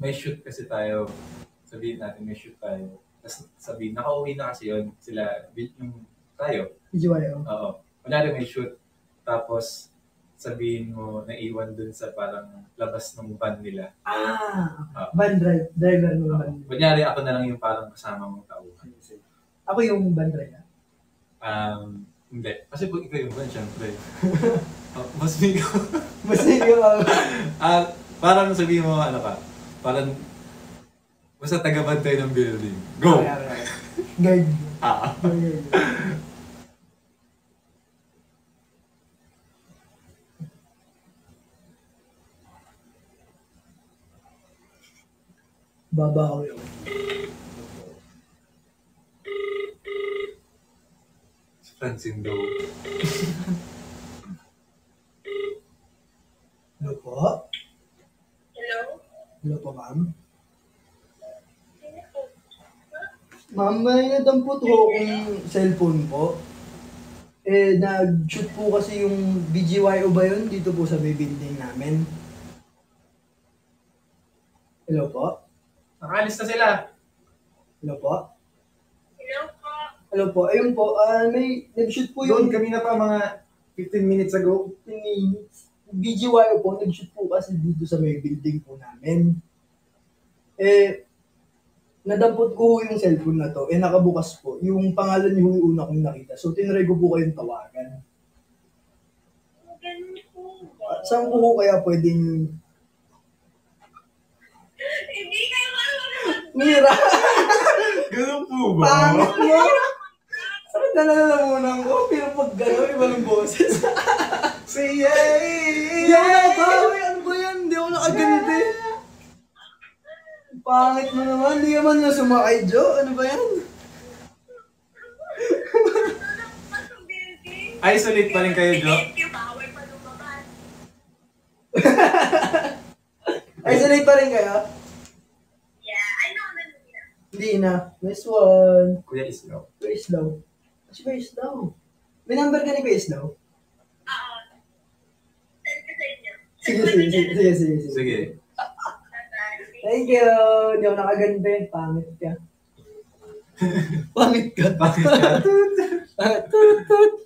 may shoot kasi tayo. Sabihin natin may shoot tayo. Tapos sabihin, nakauwi na kasi yun. Sila, yung tayo. BGYO. Oo. Wala may shoot. Tapos, sabihin mo, naiwan dun sa parang labas ng van nila. Ah, Ah. van drive, driver ng van. Kunyari, ako na lang yung parang kasama mong tao. Ako yung van driver. Um, hindi. Kasi pag ikaw yung van, syempre. oh, mas may Mas yung ako. Ah, parang sabihin mo, ano ka, parang, basta taga-bantay ng building. Go! Guard. Ah. Babaw yun. Francine daw. Hello po? Hello? Hello po, ma'am? Ma'am, may nadampot ho akong cellphone po. Eh, nag-shoot po kasi yung BGYO ba yun dito po sa may building namin. Hello po? Nakalis na sila. Hello po? Hello po? Hello po? Ayun po, ah, may nag-shoot po Doon yung kami na pa mga 15 minutes ago. 15 minutes. BGYO po, nag-shoot po kasi dito sa may building po namin. Eh, nadampot ko yung cellphone na to, eh nakabukas po. Yung pangalan niyo yung una kong nakita. So, tinry ko po kayong tawagan. Ganun po ba? Saan po ko kaya pwedeng... Hindi kayo marunong Mira! Ganun po Pangit mo! Sakit na nalalamunan ko, pero pag gano'n, iba ng boses. Say yay! Hindi ako nakabawi! Ano ba yan? Hindi ako nakaganti. Pangit mo naman. Hindi naman na sumakay, Jo. Ano ba yan? Isolate pa rin kayo, Jo? Thank you, bawal pa lumabas. Isolate pa rin kayo? Yeah, I know na nila. Hindi na. Nice one. Kuya Islaw. Kuya Islaw. Si Kuya Islaw. May number ka ni Kuya Islaw? Oo. Send ko sa inyo. Sige, sige, sige, sige, sige, sige. Thank you. Hindi ako nakaganti. Pangit ka. Pangit ka. Bakit ka? Tut, tut.